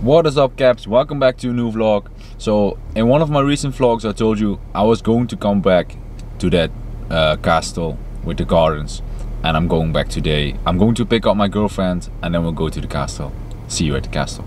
What is up caps? Welcome back to a new vlog. So in one of my recent vlogs I told you I was going to come back to that uh, castle with the gardens and I'm going back today. I'm going to pick up my girlfriend and then we'll go to the castle. See you at the castle.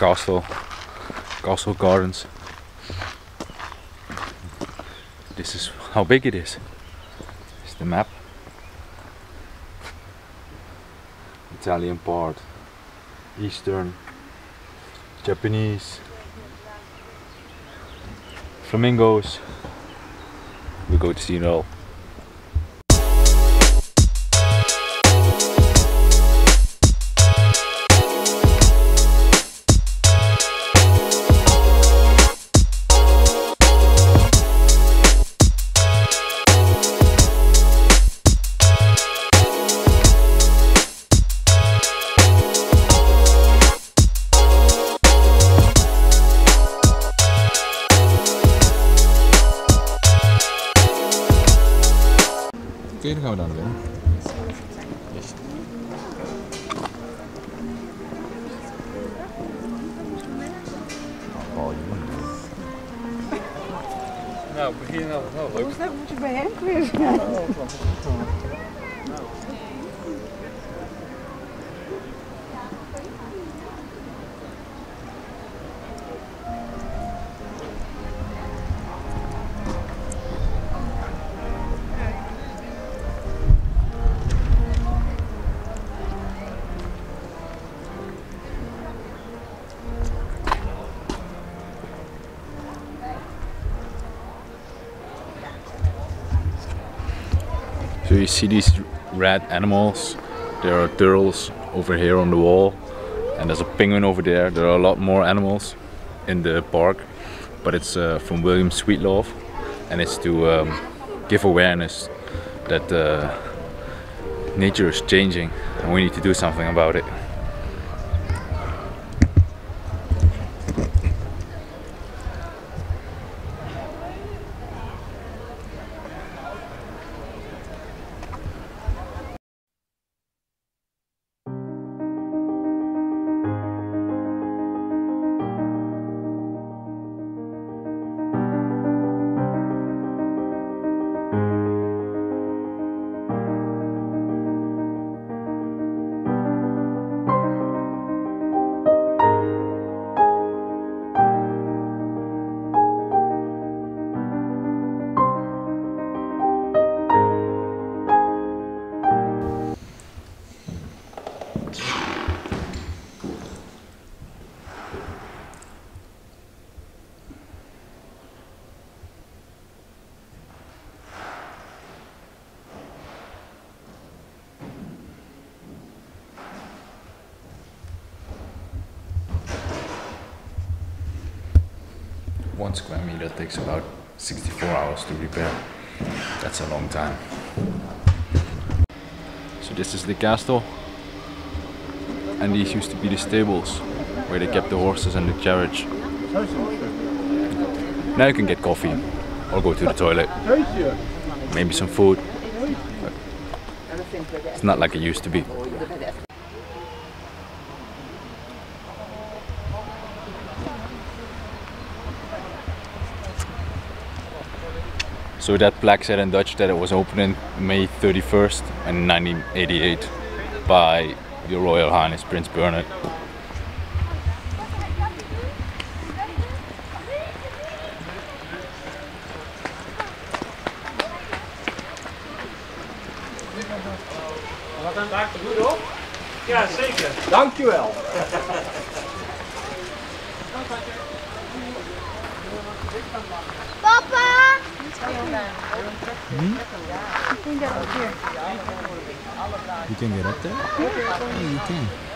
Castle, castle gardens. This is how big it is. It's the map. Italian part, Eastern, Japanese, flamingos. We go to see it all. vergadering. erin. nou, begin nou. Leuk. Hoe snel? Moet je bij hem weer? You see these red animals. There are turtles over here on the wall, and there's a penguin over there. There are a lot more animals in the park, but it's uh, from William Sweetlove, and it's to um, give awareness that uh, nature is changing, and we need to do something about it. One square meter takes about 64 hours to repair. That's a long time. So this is the castle. And these used to be the stables where they kept the horses and the carriage. Now you can get coffee or go to the toilet. Maybe some food. It's not like it used to be. So that plaque said in Dutch that it was opened in May 31st in 1988 by Your Royal Highness Prince goed op? Ja, zeker. Papa! You can get up there? Yeah, you can.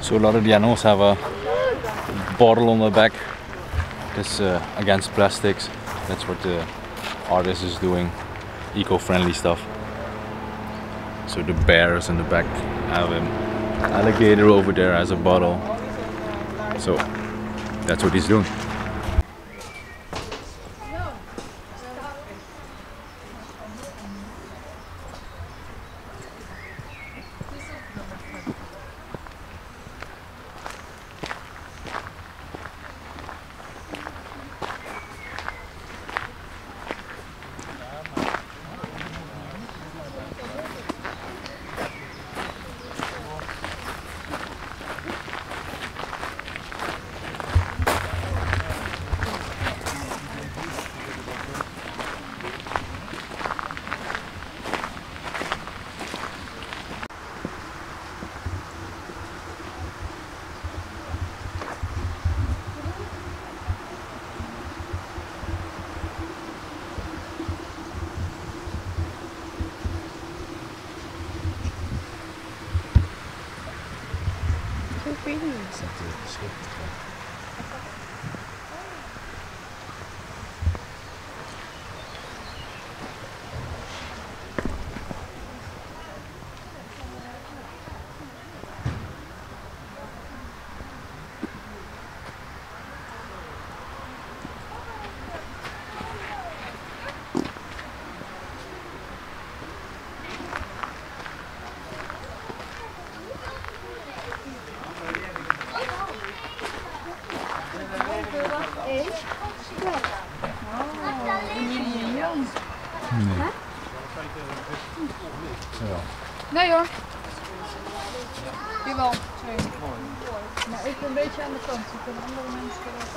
So a lot of the animals have a bottle on the back. That's uh, against plastics. That's what the artist is doing. Eco-friendly stuff. So the bears in the back have an alligator over there as a bottle. So that's what he's doing. Film. Nee hoor. Jawel, twee. Maar ik een beetje aan de kant, dan kunnen andere mensen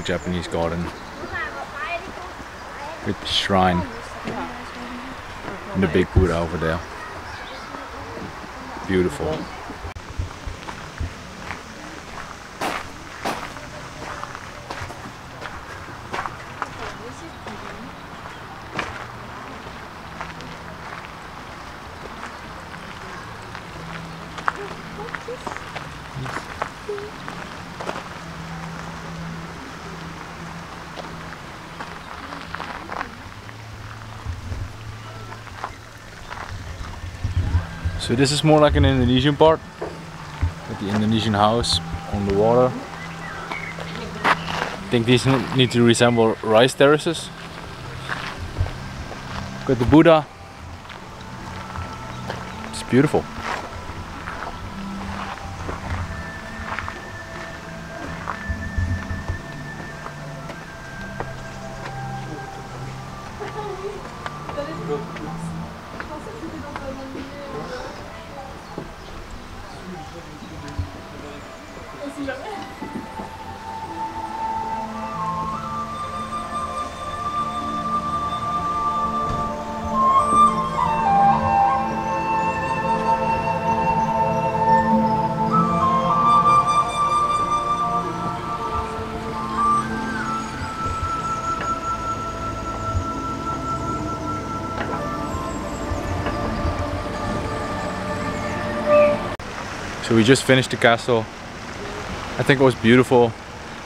Beautiful Japanese garden with the shrine and the big Buddha over there. Beautiful. So this is more like an Indonesian part, with the Indonesian house on the water. I think these need to resemble rice terraces. Got the Buddha. It's beautiful. So we just finished the castle. I think it was beautiful.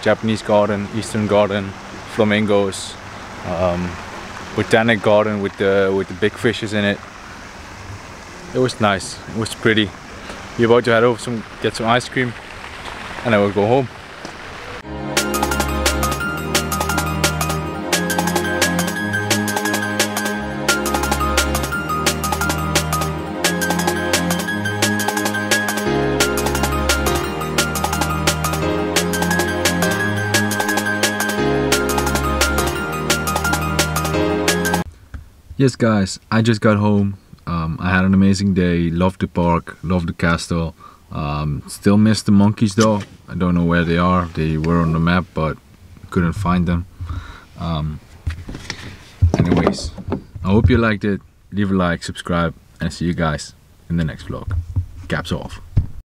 Japanese garden, Eastern garden, flamingos, um, botanic garden with the with the big fishes in it. It was nice. It was pretty. We're about to head over some get some ice cream, and then we'll go home. Yes, guys, I just got home. Um, I had an amazing day. Loved the park, loved the castle. Um, still miss the monkeys though. I don't know where they are. They were on the map, but couldn't find them. Um, anyways, I hope you liked it. Leave a like, subscribe, and see you guys in the next vlog. Caps off.